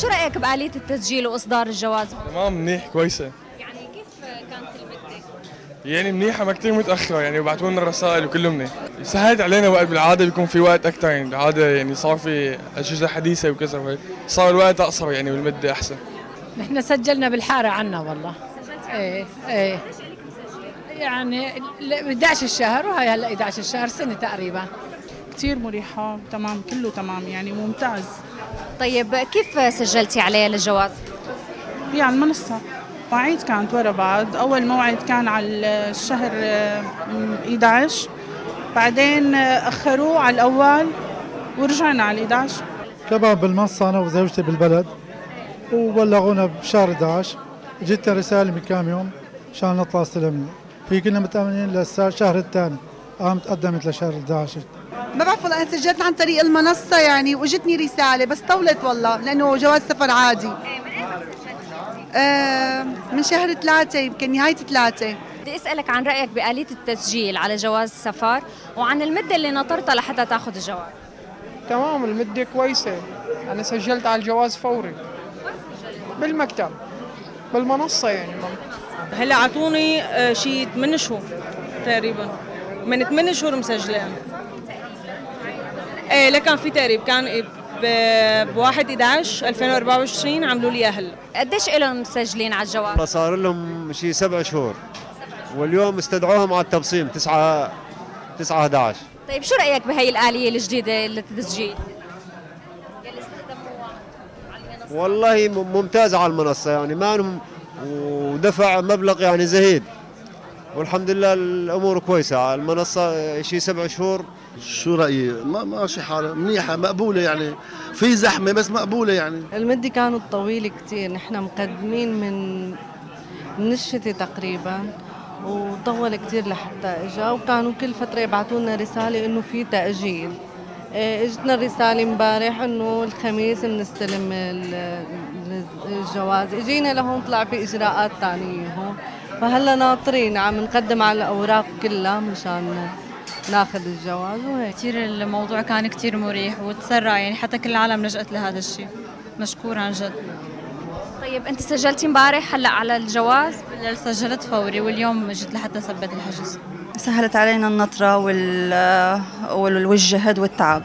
شو رأيك بآلية التسجيل وإصدار الجواز؟ تمام منيح كويسة. يعني كيف كانت المدة؟ يعني منيحة ما كثير متأخرة يعني وبعثوا لنا الرسائل وكله منيح. سهلت علينا وقت بالعادة بيكون في وقت أكثر يعني بالعادة يعني صار في أجهزة حديثة وكذا وهيك. صار الوقت أقصر يعني والمدة أحسن. نحن سجلنا بالحارة عنا والله. إيه إيه. يعني ل- 11 الشهر وهي هلا 11 الشهر سنة تقريبا. كتير مريحة تمام كله تمام يعني ممتاز. طيب كيف سجلتي عليها للجواز هي على المنصة مواعيد كانت ورا بعض. أول موعد كان على الشهر آه، م- 11 بعدين آه، أخروه على الأول ورجعنا على 11 كمان بالمنصة أنا وزوجتي بالبلد وبلغونا بشهر 11 جتنا رسالة من كام يوم عشان نطلع استلمنا هي كنا متأمنين للشهر الثاني. قامت قدمت لشهر 11 ما بعرف والله أنا سجلت عن طريق المنصة يعني واجتني رسالة بس طولت والله لأنه جواز سفر عادي. آه من شهر ثلاثة يمكن نهاية ثلاثة. بدي أسألك عن رأيك بآلية التسجيل على جواز السفر وعن المدة اللي نطرتها لحتى تاخذ الجواز تمام المدة كويسة. أنا سجلت على الجواز فوري. بالمكتب. بالمنصة يعني. هلا أعطوني آه، شي 8 شهور تقريبا. من 8 شهور مسجلة. إيه لا كان في تقريب كان ب 1 11 2024 عملوا لي هلا قديش لهم مسجلين على الجواز صار لهم شيء سبع شهور. واليوم استدعوهم على التبصيم 9 9 11 طيب شو رأيك بهي الآلية الجديدة للتسجيل يلي استخدموها على المنصة والله م- ممتازة على المنصة يعني ما ودفع مبلغ يعني زهيد. والحمد لله الأمور كويسة. على المنصة شيء سبع شهور. شو رأيي؟ ما ماشي حالها منيحة مقبولة يعني. في زحمة بس مقبولة يعني. المدة كانت طويلة كتير. نحن مقدمين من من الشتاء تقريبا وطول كتير لحتى إجا وكانوا كل فترة يبعثوا لنا رسالة إنه في تأجيل. إيه، إجتنا الرسالة امبارح إنه الخميس بنستلم ال- ال- الجواز. إجينا لهون طلع في إجراءات تانية هون. فهلا ناطرين عم نقدم على الأوراق كلها مشان ناخذ الجواز وهيك. كثير الموضوع كان كثير مريح وتسرع يعني حتى كل العالم لجأت لهذا الشيء. مشكور عن جد. طيب أنت سجلتي امبارح هلا على الجواز؟ بالليل سجلت فوري واليوم جيت لحتى ثبت الحجز. سهلت علينا النطرة. وال- والجهد والتعب.